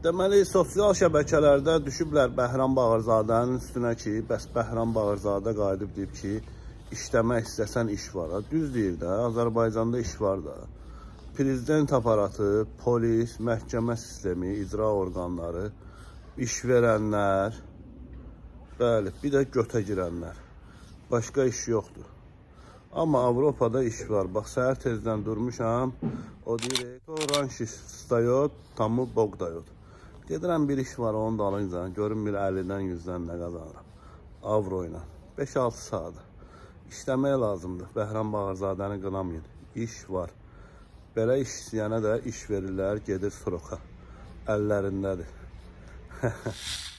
Deməli, sosial şəbəkələrdə düşüblər Bəhram Bağırzadənin üstünə ki, bəs Bəhram Bağırzadə qayıdıb deyib ki, işləmək istəsən iş var. Düz deyir də, Azərbaycanda iş var da. Prezident aparatı, polis, məhkəmə sistemi, icra orqanları, iş verənlər, bəli, bir də götə girənlər. Başqa iş yoxdur. Amma Avropada iş var. Bax, səhər tezdən durmuşam. O deyir, to ranşi stayot, tamı boqdayot. Gedirəm bir iş var, onun dalınca. Görüm bir 50-dən 100-dən nə qazanıram. Avro ilə. 5-6 saat. İşləmək lazımdır. Bəhram Bağırzadəni qınamayın. İş var. Belə iş istəyənə də iş verirlər, gedir stroka. Əllərindədir.